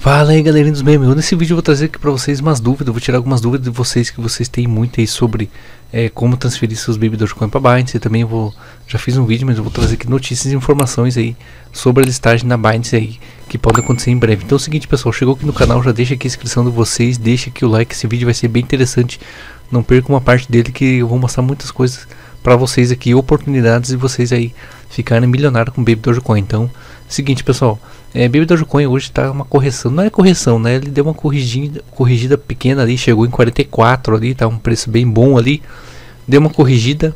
Fala aí galerinha dos memes, nesse vídeo eu vou trazer aqui pra vocês umas dúvidas, vou tirar algumas dúvidas de vocês que vocês têm muito aí sobre é, como transferir seus Baby Dogecoin pra Binance, e também vou, já fiz um vídeo, mas eu vou trazer aqui notícias e informações aí sobre a listagem na Binance aí, que pode acontecer em breve. Então é o seguinte pessoal, chegou aqui no canal, já deixa aqui a inscrição de vocês, deixa aqui o like, esse vídeo vai ser bem interessante, não perca uma parte dele que eu vou mostrar muitas coisas pra vocês aqui, oportunidades de vocês aí ficarem milionários com Baby Dogecoin, então, seguinte pessoal... É, Baby Dogecoin hoje está uma correção, não é correção, né? Ele deu uma corrigida, corrigida pequena ali, chegou em 44 ali, tá um preço bem bom ali. Deu uma corrigida,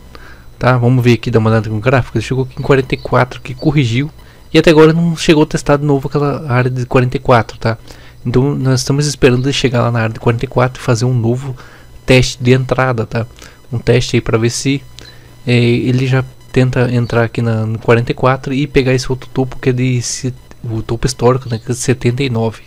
tá? Vamos ver aqui, dar uma olhada no gráfico. Ele chegou aqui em 44, que corrigiu. E até agora não chegou de novo aquela área de 44, tá? Então nós estamos esperando ele chegar lá na área de 44 e fazer um novo teste de entrada, tá? Um teste aí para ver se é, ele já tenta entrar aqui na, no 44 e pegar esse outro topo que é de o topo histórico, né, que é 79.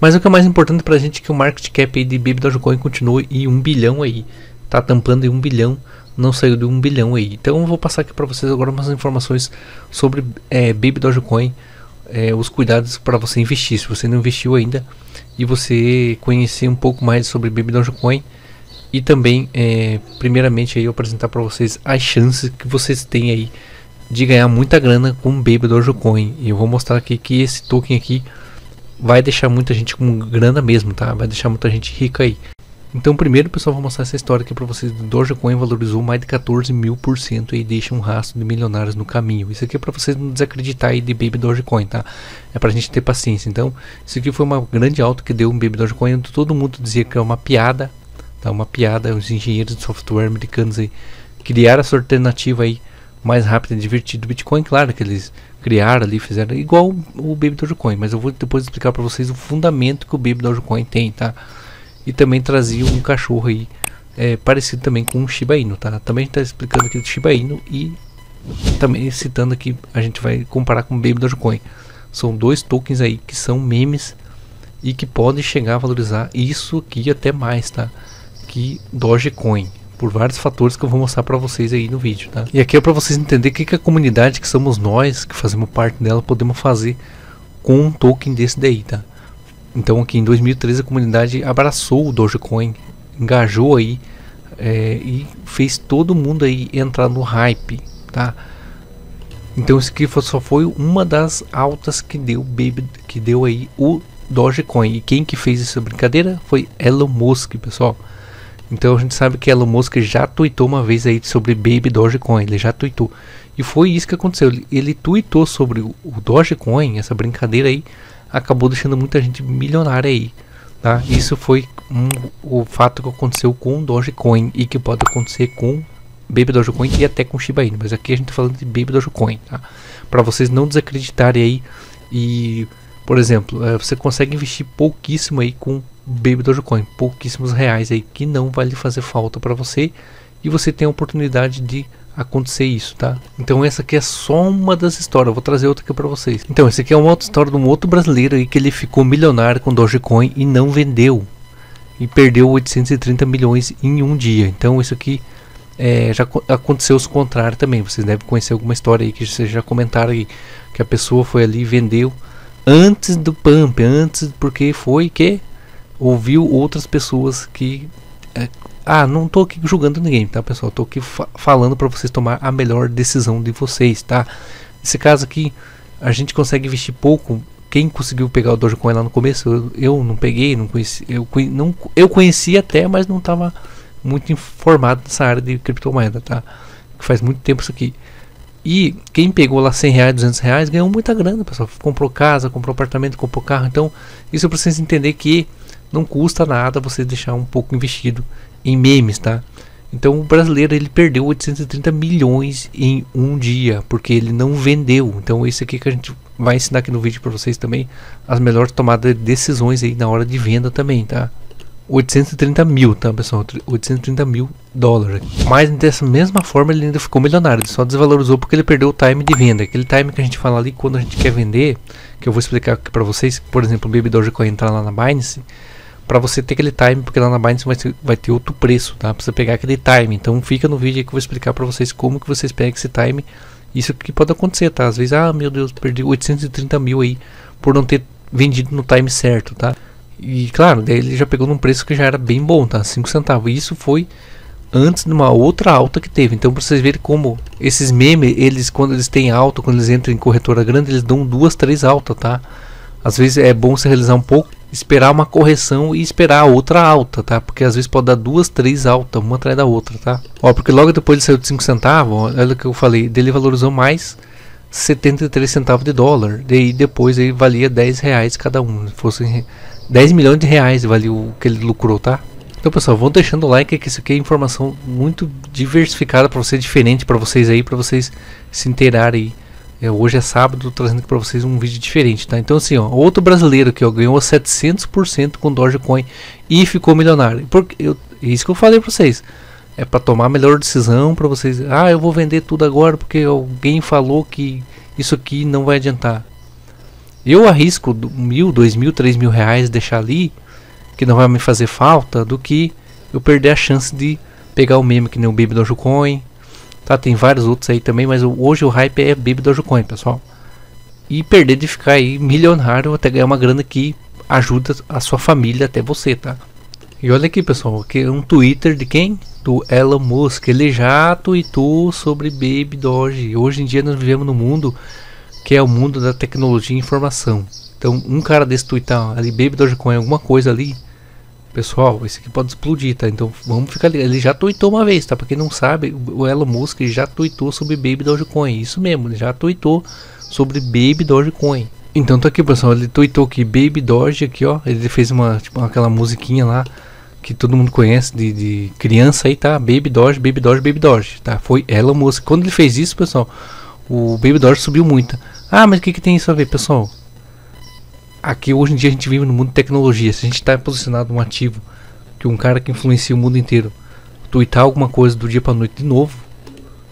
Mas o que é mais importante pra gente é que o market cap de Baby Dogecoin continue em 1 bilhão aí. Tá tampando em 1 bilhão, não saiu de 1 bilhão aí. Então eu vou passar aqui para vocês agora umas informações sobre é, Baby Dogecoin, é, os cuidados para você investir, se você não investiu ainda, e você conhecer um pouco mais sobre Baby Dogecoin e também, é, primeiramente, aí eu apresentar para vocês as chances que vocês têm aí de ganhar muita grana com Baby Dogecoin. E eu vou mostrar aqui que esse token aqui vai deixar muita gente com grana mesmo, tá? Vai deixar muita gente rica aí. Então primeiro pessoal vou mostrar essa história aqui para vocês. O Dogecoin valorizou mais de 14 mil por cento e deixa um rastro de milionários no caminho. Isso aqui é para vocês não desacreditar aí de Baby Dogecoin, tá? É pra gente ter paciência. Então isso aqui foi uma grande alta que deu um Baby Dogecoin. Todo mundo dizia que é uma piada, tá? Uma piada. Os engenheiros de software americanos aí criaram essa alternativa aí mais rápido e divertido do Bitcoin, claro que eles criaram ali, fizeram igual o Baby Dogecoin, mas eu vou depois explicar para vocês o fundamento que o Baby Dogecoin tem, tá? E também trazia um cachorro aí é, parecido também com o Shiba Inu, tá? Também está explicando aqui do Shiba Inu e também citando aqui, a gente vai comparar com o Baby Dogecoin. São dois tokens aí que são memes e que podem chegar a valorizar isso aqui até mais, tá? Que Dogecoin por vários fatores que eu vou mostrar para vocês aí no vídeo, tá? E aqui é para vocês entenderem o que, que a comunidade que somos nós, que fazemos parte dela, podemos fazer com um token desse daí, tá? Então aqui em 2013 a comunidade abraçou o Dogecoin, engajou aí é, e fez todo mundo aí entrar no hype, tá? Então isso aqui só foi uma das altas que deu baby, que deu aí o Dogecoin. E quem que fez essa brincadeira foi Elon Musk, pessoal. Então a gente sabe que Elon Musk já tweetou uma vez aí sobre Baby Dogecoin, ele já tweetou. E foi isso que aconteceu, ele, ele tweetou sobre o, Dogecoin, essa brincadeira aí, acabou deixando muita gente milionária aí. Tá? Isso foi um, o fato que aconteceu com o Dogecoin e que pode acontecer com Baby Dogecoin e até com Shiba Inu. Mas aqui a gente está falando de Baby Dogecoin, tá? Para vocês não desacreditarem aí e, por exemplo, é, você consegue investir pouquíssimo aí com Baby Dogecoin, pouquíssimos reais aí que não vai lhe fazer falta para você e você tem a oportunidade de acontecer isso, tá? Então essa aqui é só uma das histórias, vou trazer outra aqui para vocês. Então essa aqui é uma outra história de um outro brasileiro aí que ele ficou milionário com Dogecoin e não vendeu e perdeu 830 milhões em um dia. Então isso aqui é, já aconteceu o contrário também. Vocês devem conhecer alguma história aí que vocês já comentaram aí que a pessoa foi ali e vendeu antes do pump, antes porque foi que ouviu outras pessoas que é, ah, não estou aqui julgando ninguém, tá, pessoal? Estou aqui fa falando para vocês tomar a melhor decisão de vocês, tá? Nesse caso aqui, a gente consegue investir pouco. Quem conseguiu pegar o Dogecoin lá no começo, eu, eu não peguei, não conheci, eu, não, eu conheci até, mas não estava muito informado nessa área de criptomoeda, tá? Faz muito tempo isso aqui. E quem pegou lá 100 reais, 200 reais, ganhou muita grana, pessoal. Comprou casa, comprou apartamento, comprou carro. Então, isso eu preciso entender que não custa nada você deixar um pouco investido em memes, tá? Então o brasileiro ele perdeu 830 milhões em um dia porque ele não vendeu. Então isso aqui que a gente vai ensinar aqui no vídeo para vocês também as melhores tomadas de decisões aí na hora de venda também, tá? 830 mil, tá pessoal? 830 mil dólares. Mas dessa mesma forma ele ainda ficou milionário. Ele só desvalorizou porque ele perdeu o time de venda. Aquele time que a gente fala ali quando a gente quer vender, que eu vou explicar aqui para vocês. Por exemplo, o Baby Dogecoin entrar lá na Binance para você ter aquele time, porque lá na Binance vai vai ter outro preço, tá? Você pegar aquele time. Então fica no vídeo que eu vou explicar para vocês como que vocês pegam esse time. Isso que pode acontecer, tá? Às vezes, ah, meu Deus, perdi 830 mil aí por não ter vendido no time certo, tá? E claro, daí ele já pegou num preço que já era bem bom, tá? 5 centavos. Isso foi antes de uma outra alta que teve. Então, para vocês verem como esses memes, eles quando eles têm alta, quando eles entram em corretora grande, eles dão duas, três altas, tá? Às vezes é bom você realizar um pouco, esperar uma correção e esperar outra alta, tá? Porque às vezes pode dar duas, três altas, uma atrás da outra, tá? Ó, porque logo depois ele saiu de 5 centavos, olha o que eu falei, dele valorizou mais 73 centavos de dólar. Daí depois aí valia 10 reais cada um. Se fosse 10 milhões de reais valia o que ele lucrou, tá? Então pessoal, vão deixando o like que isso aqui é informação muito diversificada para você, diferente para vocês aí, para vocês se inteirarem aí. É, hoje é sábado, trazendo para vocês um vídeo diferente, tá? Então assim, ó, outro brasileiro que ganhou 700% com Dogecoin e ficou milionário. Porque eu, é isso que eu falei para vocês. É para tomar a melhor decisão para vocês. Ah, eu vou vender tudo agora porque alguém falou que isso aqui não vai adiantar. Eu arrisco mil, dois mil, três mil reais deixar ali, que não vai me fazer falta, do que eu perder a chance de pegar o meme que nem o Baby Dogecoin, Tá, tem vários outros aí também, mas hoje o hype é Baby Dogecoin, pessoal. E perder de ficar aí milionário até ganhar uma grana que ajuda a sua família até você, tá? E olha aqui, pessoal, aqui é um Twitter de quem? Do Elon Musk. Ele já tweetou sobre Baby Doge. Hoje em dia nós vivemos no mundo que é o mundo da tecnologia e informação. Então, um cara desse tweetar ali Baby Dogecoin, alguma coisa ali, Pessoal, esse aqui pode explodir, tá? Então vamos ficar ali. Ele já tweetou uma vez, tá? Pra quem não sabe, o Elon Musk já tweetou sobre Baby Dogecoin. Isso mesmo, ele já tweetou sobre Baby Dogecoin. Então tá aqui, pessoal. Ele tweetou que Baby Doge aqui, ó. Ele fez uma, tipo, aquela musiquinha lá que todo mundo conhece de, de criança aí, tá? Baby Doge, Baby Doge, Baby Doge, tá? Foi Elon Musk. Quando ele fez isso, pessoal, o Baby Doge subiu muito. Ah, mas o que, que tem isso a ver, pessoal? Aqui hoje em dia a gente vive no mundo de tecnologia. Se a gente está posicionado um ativo que um cara que influencia o mundo inteiro tweetar alguma coisa do dia para noite de novo,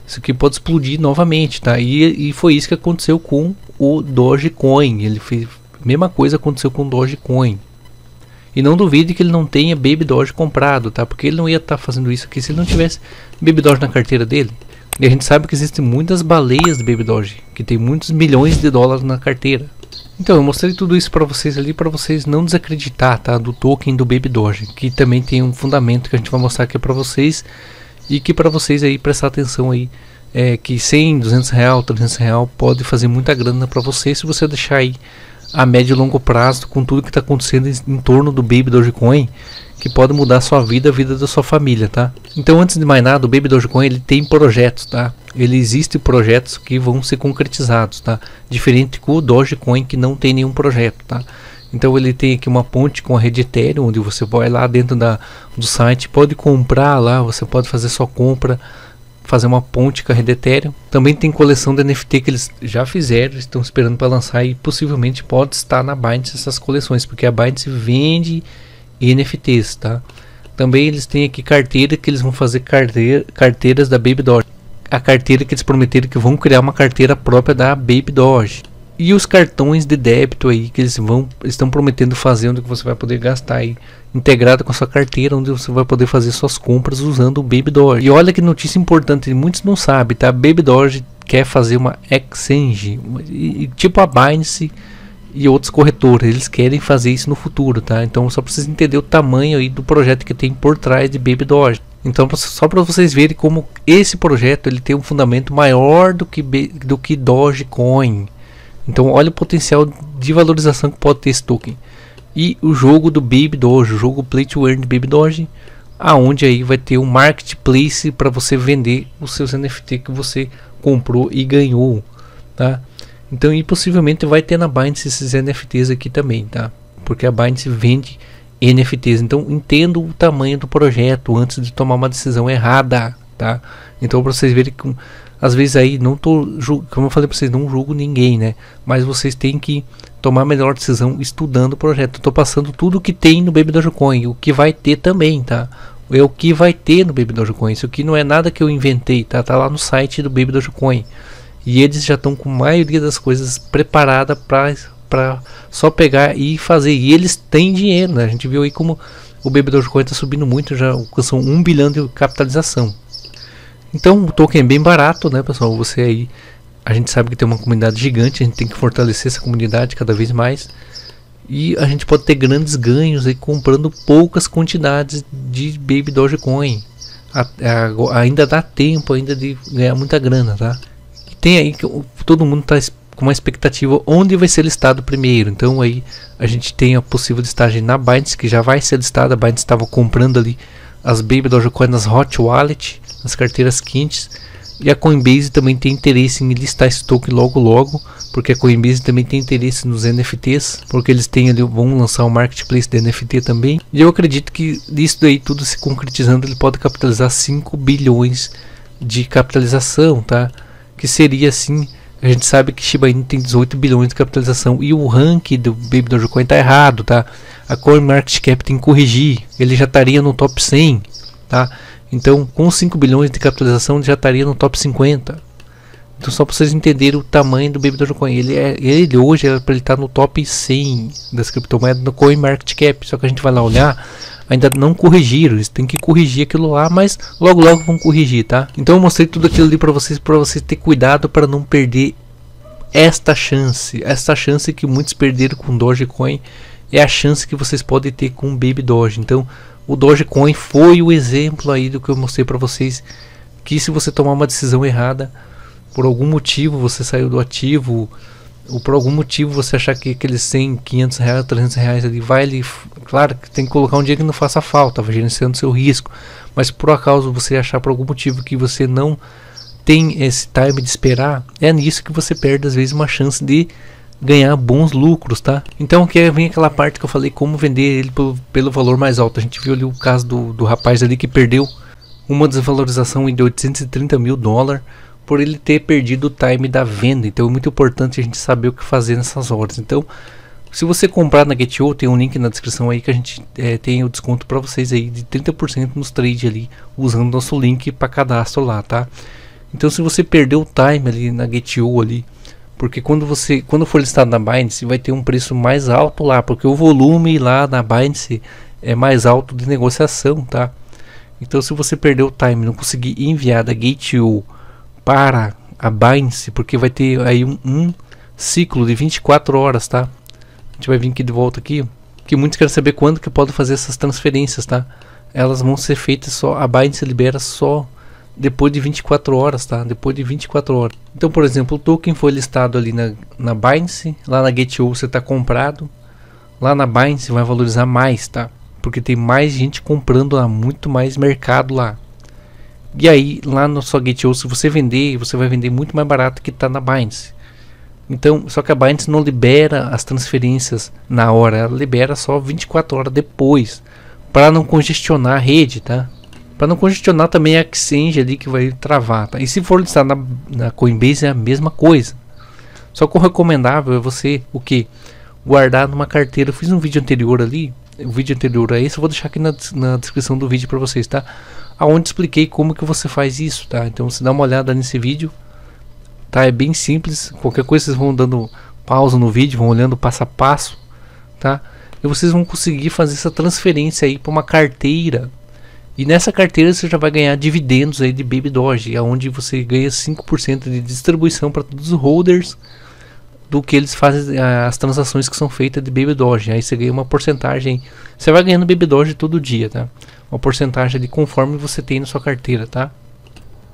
isso aqui pode explodir novamente, tá? E, e foi isso que aconteceu com o Dogecoin. Ele fez mesma coisa aconteceu com o Dogecoin. E não duvide que ele não tenha Baby Doge comprado, tá? Porque ele não ia estar tá fazendo isso aqui se ele não tivesse Baby Doge na carteira dele. E a gente sabe que existem muitas baleias de Baby Doge, que tem muitos milhões de dólares na carteira. Então, eu mostrei tudo isso para vocês ali para vocês não desacreditar, tá, do token do Baby Doge, que também tem um fundamento que a gente vai mostrar aqui para vocês e que para vocês aí prestar atenção aí, é que 100, 200 real, 300 real pode fazer muita grana para você se você deixar aí a médio e longo prazo com tudo que está acontecendo em, torno do Baby Dogecoin que pode mudar a sua vida, a vida da sua família, tá? Então, antes de mais nada, o Baby Dogecoin ele tem projetos, tá? Ele existe projetos que vão ser concretizados, tá? Diferente com o Dogecoin que não tem nenhum projeto, tá? Então ele tem aqui uma ponte com a rede Ethereum, onde você vai lá dentro da, do site, pode comprar lá, você pode fazer sua compra, fazer uma ponte com a rede Ethereum. Também tem coleção de NFT que eles já fizeram, estão esperando para lançar e possivelmente pode estar na Binance essas coleções, porque a Binance vende e NFTs, tá? Também eles têm aqui carteira que eles vão fazer carteira, carteiras da Baby Doge. A carteira que eles prometeram que vão criar uma carteira própria da Baby Doge. E os cartões de débito aí que eles vão estão prometendo fazer onde você vai poder gastar aí integrado com a sua carteira onde você vai poder fazer suas compras usando o Baby Doge. E olha que notícia importante, muitos não sabem, tá? Baby Doge quer fazer uma exchange, tipo a Binance e outros corretores. Eles querem fazer isso no futuro, tá? Então só precisa entender o tamanho aí do projeto que tem por trás de Baby Doge. Então só para vocês verem como esse projeto ele tem um fundamento maior do que do que Dogecoin. Então olha o potencial de valorização que pode ter esse token. E o jogo do Baby Doge, o jogo Play to Earn de Baby Doge, aonde aí vai ter um marketplace para você vender os seus NFT que você comprou e ganhou, tá? Então, e possivelmente vai ter na Binance esses NFTs aqui também, tá? Porque a Binance vende NFTs. Então, entendo o tamanho do projeto antes de tomar uma decisão errada, tá? Então, para vocês verem que às vezes aí não tô, como eu falei para vocês, não julgo ninguém, né? Mas vocês têm que tomar a melhor decisão estudando o projeto. Estou passando tudo que tem no Baby Dogecoin, o que vai ter também, tá? É o que vai ter no Baby Dogecoin. Isso aqui não é nada que eu inventei, tá? Tá lá no site do Baby Dogecoin. E eles já estão com a maioria das coisas preparada para só pegar e fazer. E eles têm dinheiro, né? A gente viu aí como o Baby Dogecoin está subindo muito, já alcançou 1 bilhão de capitalização. Então o token é bem barato, né, pessoal? Você aí, a gente sabe que tem uma comunidade gigante, a gente tem que fortalecer essa comunidade cada vez mais. E a gente pode ter grandes ganhos aí comprando poucas quantidades de Baby Dogecoin. A, a, ainda dá tempo ainda de ganhar muita grana, tá? Tem aí que todo mundo está com uma expectativa onde vai ser listado primeiro. Então aí a gente tem a possível listagem na Binance, que já vai ser listada. A Binance estava comprando ali as Baby Dogecoin nas Hot Wallet, nas carteiras quentes. E a Coinbase também tem interesse em listar esse token logo logo, porque a Coinbase também tem interesse nos NFTs, porque eles têm ali, vão lançar um marketplace de NFT também. E eu acredito que isso daí tudo se concretizando, ele pode capitalizar 5 bilhões de capitalização, tá? Que seria assim, a gente sabe que Shiba Inu tem 18 bilhões de capitalização e o rank do Baby Dogecoin está errado, tá? A CoinMarketCap tem que corrigir, ele já estaria no top 100, tá? Então, com 5 bilhões de capitalização, já estaria no top 50. Então, só para vocês entenderem o tamanho do Baby Dogecoin. Ele, é, ele hoje era para ele estar tá no top 100 das criptomoedas no CoinMarketCap. Só que a gente vai lá olhar, ainda não corrigiram. Eles têm que corrigir aquilo lá, mas logo logo vão corrigir, tá? Então, eu mostrei tudo aquilo ali para vocês, para vocês ter cuidado para não perder esta chance. Esta chance que muitos perderam com Dogecoin é a chance que vocês podem ter com Baby Doge. Então, o Dogecoin foi o exemplo aí do que eu mostrei para vocês que se você tomar uma decisão errada, por algum motivo você saiu do ativo, ou por algum motivo você achar que aqueles 100, 500 reais, 300 reais ali vai ali, claro que tem que colocar um dia que não faça falta, gerenciando seu risco, mas por acaso você achar por algum motivo que você não tem esse time de esperar, é nisso que você perde às vezes uma chance de ganhar bons lucros, tá? Então aqui vem aquela parte que eu falei como vender ele pelo, pelo valor mais alto. A gente viu ali o caso do, do rapaz ali que perdeu uma desvalorização de 830 mil dólares por ele ter perdido o time da venda. Então é muito importante a gente saber o que fazer nessas horas. Então se você comprar na GetO, tem um link na descrição aí que a gente é, tem o desconto para vocês aí de 30% nos trades ali, usando nosso link para cadastro lá, tá? Então se você perdeu o time ali na GetO ali, porque quando você quando for listado na Binance vai ter um preço mais alto lá, porque o volume lá na Binance é mais alto de negociação, tá? Então se você perder o time, não conseguir enviar da Gate.io para a Binance, porque vai ter aí um, um, ciclo de 24 horas, tá? A gente vai vir aqui de volta aqui, que muitos querem saber quando que pode fazer essas transferências, tá? Elas vão ser feitas só, a Binance libera só depois de 24 horas, tá? Depois de 24 horas. Então, por exemplo, o token foi listado ali na, na Binance, lá na Gate.io você está comprado, lá na Binance vai valorizar mais, tá? Porque tem mais gente comprando lá, muito mais mercado lá. E aí, lá no sua Gate.io, se você vender, você vai vender muito mais barato que está na Binance. Então, só que a Binance não libera as transferências na hora, ela libera só 24 horas depois, para não congestionar a rede, tá? Para não congestionar também a exchange ali que vai travar. Tá? E se for listar na, na Coinbase é a mesma coisa. Só que o recomendável é você o que? Guardar numa carteira. Eu fiz um vídeo anterior ali. O vídeo anterior a esse eu vou deixar aqui na, na descrição do vídeo para vocês, tá? Aonde expliquei como que você faz isso, tá? Então você dá uma olhada nesse vídeo. Tá? É bem simples. Qualquer coisa vocês vão dando pausa no vídeo, vão olhando passo a passo, tá? E vocês vão conseguir fazer essa transferência aí para uma carteira e nessa carteira você já vai ganhar dividendos aí de Baby Doge, onde você ganha 5% de distribuição para todos os holders do que eles fazem eh, as transações que são feitas de Baby Doge. Aí você ganha uma porcentagem, você vai ganhando Baby Doge todo dia, tá? Uma porcentagem de conforme você tem na sua carteira, tá?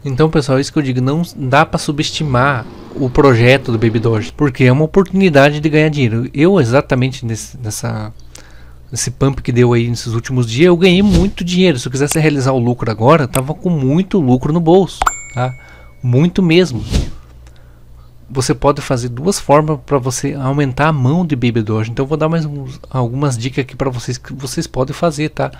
Então, pessoal, é isso que eu digo, não dá para subestimar o projeto do Baby Doge, porque é uma oportunidade de ganhar dinheiro. Eu exatamente nesse, nessa esse pump que deu aí nesses últimos dias, eu ganhei muito dinheiro. Se eu quisesse realizar o lucro agora, tava com muito lucro no bolso, tá? Muito mesmo. Você pode fazer duas formas para você aumentar a mão de Baby Doge. Então eu vou dar mais uns, algumas dicas aqui para vocês que vocês podem fazer, tá?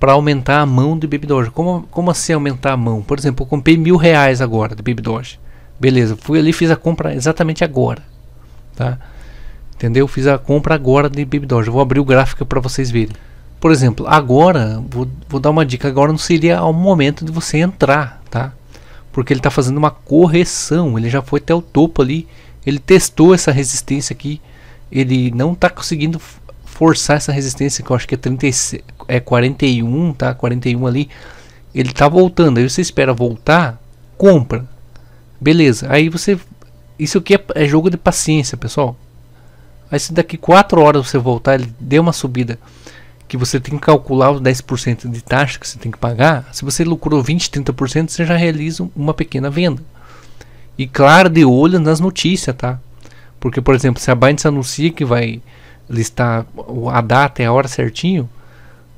Para aumentar a mão de Baby Doge. Como, como assim aumentar a mão? Por exemplo, eu comprei mil reais agora de Baby Doge. Beleza, fui ali fiz a compra exatamente agora, tá? Entendeu? Fiz a compra agora de Baby Doge. Vou abrir o gráfico para vocês verem. Por exemplo, agora, vou, vou dar uma dica, agora não seria o momento de você entrar, tá? Porque ele está fazendo uma correção, ele já foi até o topo ali, ele testou essa resistência aqui, ele não está conseguindo forçar essa resistência, que eu acho que é, 30, é 41, tá? 41 ali, ele está voltando, aí você espera voltar, compra, beleza, aí você, isso aqui é, é jogo de paciência, pessoal, Aí se daqui 4 horas você voltar, ele deu uma subida que você tem que calcular os 10% de taxa que você tem que pagar, se você lucrou 20, 30%, você já realiza uma pequena venda. E claro, de olho nas notícias, tá? Porque, por exemplo, se a Binance anuncia que vai listar a data e a hora certinho,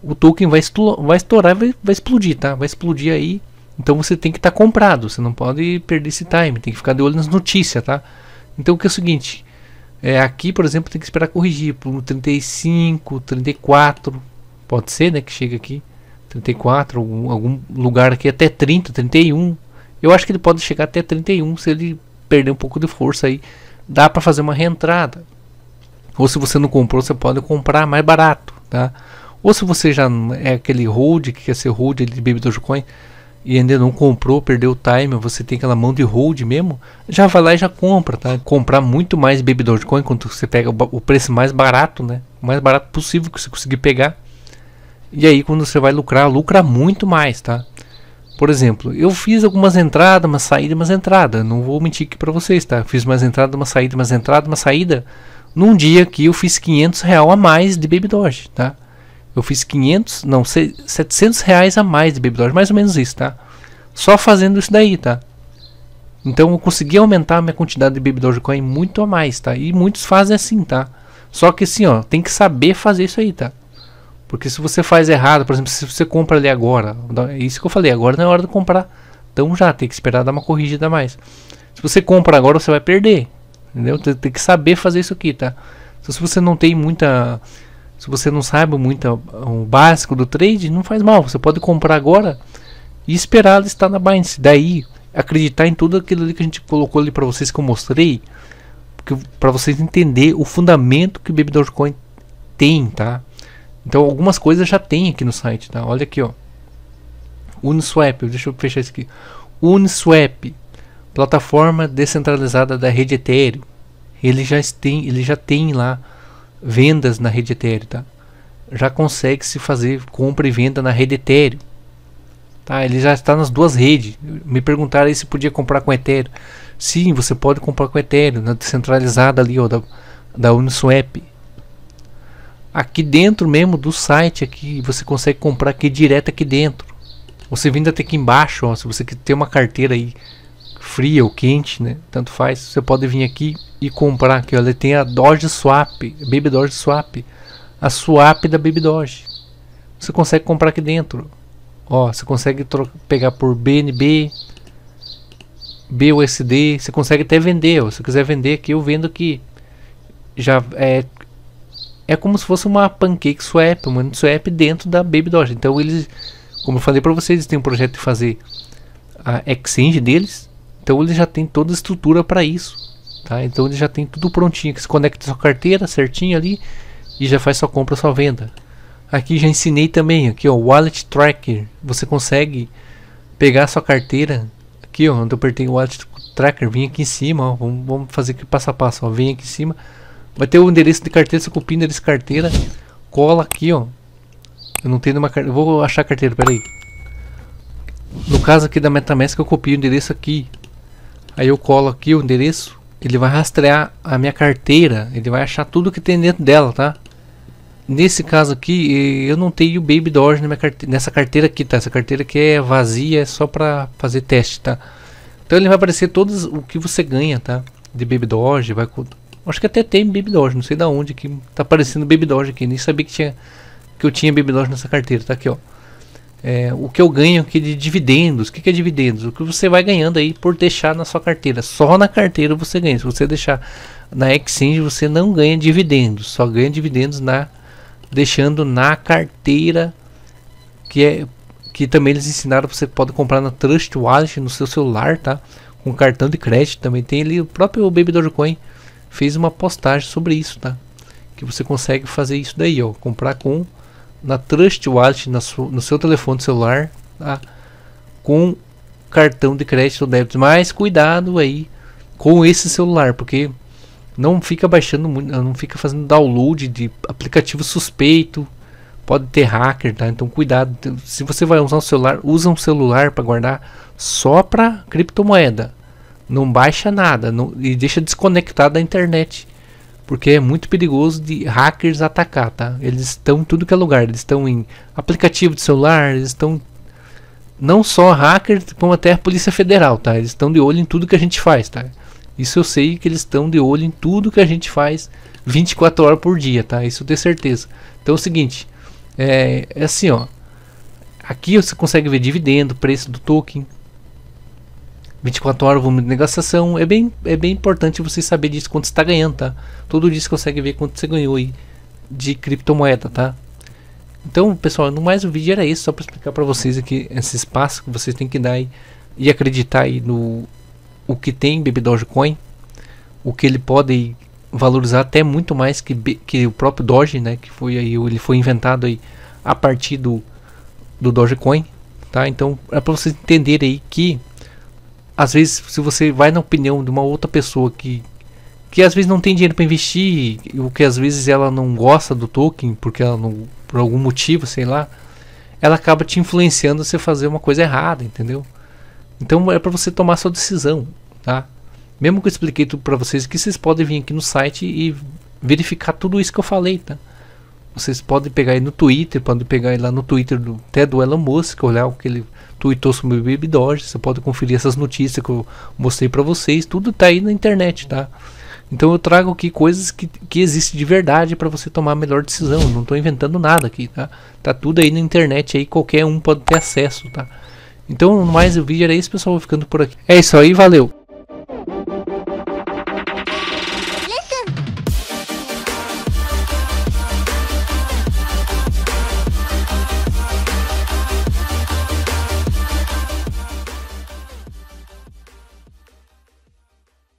o token vai, vai estourar, vai, vai explodir, tá? Vai explodir aí. Então você tem que estar tá comprado, você não pode perder esse time, tem que ficar de olho nas notícias, tá? Então o que é o seguinte, é, aqui, por exemplo, tem que esperar corrigir para 35, 34. Pode ser, né? Que chega aqui. 34, algum, algum lugar aqui até 30, 31. Eu acho que ele pode chegar até 31 se ele perder um pouco de força aí. Dá para fazer uma reentrada. Ou se você não comprou, você pode comprar mais barato, tá? Ou se você já é aquele hold que quer ser hold de Baby Dogecoin, e ainda não comprou, perdeu o time, você tem aquela mão de hold mesmo, já vai lá e já compra, tá? Comprar muito mais Baby Dogecoin quando você pega o preço mais barato, né? O mais barato possível que você conseguir pegar. E aí quando você vai lucrar, lucra muito mais, tá? Por exemplo, eu fiz algumas entradas, uma saída, umas entradas. Não vou mentir aqui para vocês, tá? Fiz umas entradas, uma saída, umas entradas, uma saída. Num dia que eu fiz 500 real a mais de Baby Doge, tá? Eu fiz 500, não, 700 reais a mais de Baby Doge, mais ou menos isso, tá? Só fazendo isso daí, tá? Então eu consegui aumentar a minha quantidade de Baby Dogecoin muito a mais, tá? E muitos fazem assim, tá? Só que assim, ó, tem que saber fazer isso aí, tá? Porque se você faz errado, por exemplo, se você compra ali agora, é isso que eu falei, agora não é hora de comprar. Então já tem que esperar dar uma corrigida a mais. Se você compra agora, você vai perder. Entendeu? Tem, tem que saber fazer isso aqui, tá? Então, se você não tem muita se você não sabe muito o básico do trade, não faz mal. Você pode comprar agora e esperar ela estar na Binance. Daí, acreditar em tudo aquilo ali que a gente colocou ali para vocês que eu mostrei, para vocês entender o fundamento que o Baby Dogecoin tem, tá? Então, algumas coisas já tem aqui no site, tá? Olha aqui, ó. Uniswap, deixa eu fechar isso aqui. Uniswap, plataforma descentralizada da rede Ethereum. Ele já tem, ele já tem lá vendas na rede Ethereum, tá? Já consegue se fazer compra e venda na rede Ethereum. Tá? Ele já está nas duas redes. Me perguntaram se podia comprar com Ethereum. Sim, você pode comprar com Ethereum, na descentralizada ali, ó, da, da Uniswap. Aqui dentro mesmo do site aqui, você consegue comprar aqui direto aqui dentro. Você vindo até aqui embaixo, ó, se você tem uma carteira aí fria ou quente, né? Tanto faz. Você pode vir aqui e comprar aqui, olha, tem a Doge Swap, Baby Doge Swap, a swap da Baby Doge. Você consegue comprar aqui dentro. Ó, você consegue pegar por BNB, BUSD, você consegue até vender. Ó, se quiser vender aqui, eu vendo aqui. Já é é como se fosse uma pancake swap, uma swap dentro da Baby Doge. Então eles, como eu falei para vocês, eles têm um projeto de fazer a exchange deles. Então eles já têm toda a estrutura para isso. Tá? Então ele já tem tudo prontinho, que se conecta sua carteira certinho ali e já faz sua compra, sua venda. Aqui já ensinei também, aqui ó, Wallet Tracker. Você consegue pegar sua carteira, aqui ó, onde eu apertei o Wallet Tracker, vem aqui em cima, ó, vamos, vamos fazer aqui passo a passo, ó, vem aqui em cima. Vai ter o endereço de carteira, você copia o endereço de carteira, cola aqui ó. Eu não tenho uma carteira, vou achar a carteira, peraí. No caso aqui da MetaMask eu copio o endereço aqui. Aí eu colo aqui o endereço, ele vai rastrear a minha carteira, ele vai achar tudo que tem dentro dela, tá? Nesse caso aqui, eu não tenho Baby Doge na minha carte nessa carteira aqui, tá? Essa carteira aqui é vazia, é só para fazer teste, tá? Então ele vai aparecer todos o que você ganha, tá? De Baby Doge, vai Acho que até tem Baby Doge, não sei da onde que tá aparecendo Baby Doge aqui, nem sabia que tinha que eu tinha Baby Doge nessa carteira, tá aqui, ó é, o que eu ganho aqui de dividendos. O que, que, é dividendos? O que você vai ganhando aí por deixar na sua carteira. Só na carteira você ganha. Se você deixar na exchange, você não ganha dividendos. Só ganha dividendos na deixando na carteira que é que também eles ensinaram você pode comprar na Trust Wallet no seu celular, tá? Com cartão de crédito também tem ali o próprio Baby Dogecoin fez uma postagem sobre isso, tá? Que você consegue fazer isso daí, ó, comprar com na Trust Wallet na no seu telefone celular tá? com cartão de crédito ou débito. Mas cuidado aí com esse celular, porque não fica baixando não fica fazendo download de aplicativo suspeito. Pode ter hacker, tá? Então cuidado. Se você vai usar um celular, usa um celular para guardar só para criptomoeda. Não baixa nada não, e deixa desconectado da internet. Porque é muito perigoso de hackers atacar, tá? Eles estão em tudo que é lugar. Eles estão em aplicativo de celular, eles estão não só hackers, como até a Polícia Federal, tá? Eles estão de olho em tudo que a gente faz, tá? Isso eu sei que eles estão de olho em tudo que a gente faz 24 horas por dia, tá? Isso eu tenho certeza. Então é o seguinte, é, é assim, ó. Aqui você consegue ver dividendo, preço do token, 24 horas volume de negociação. É bem, é bem importante você saber disso, quanto está ganhando, tá? Todo dia você consegue ver quanto você ganhou aí de criptomoeda, tá? Então, pessoal, no mais o vídeo era isso, só para explicar para vocês aqui esse espaço que vocês têm que dar aí, e acreditar aí no o que tem Baby Dogecoin, o que ele pode valorizar até muito mais que, que o próprio Doge, né, que foi aí ele foi inventado aí a partir do do Dogecoin, tá? Então, é para vocês entenderem aí que às vezes se você vai na opinião de uma outra pessoa que que às vezes não tem dinheiro para investir, o que às vezes ela não gosta do token porque ela não por algum motivo, sei lá, ela acaba te influenciando a você fazer uma coisa errada, entendeu? Então é para você tomar sua decisão, tá? Mesmo que eu expliquei tudo para vocês que vocês podem vir aqui no site e verificar tudo isso que eu falei, tá? Vocês podem pegar aí no Twitter, podem pegar aí lá no Twitter do, até do Elon Musk, olhar o que ele tweetou sobre o Baby Doge. Você pode conferir essas notícias que eu mostrei para vocês. Tudo tá aí na internet, tá? Então eu trago aqui coisas que, que existem de verdade para você tomar a melhor decisão. Não estou inventando nada aqui, tá? Tá tudo aí na internet aí, qualquer um pode ter acesso, tá? Então, mais o vídeo era isso, pessoal. Vou ficando por aqui. É isso aí, valeu!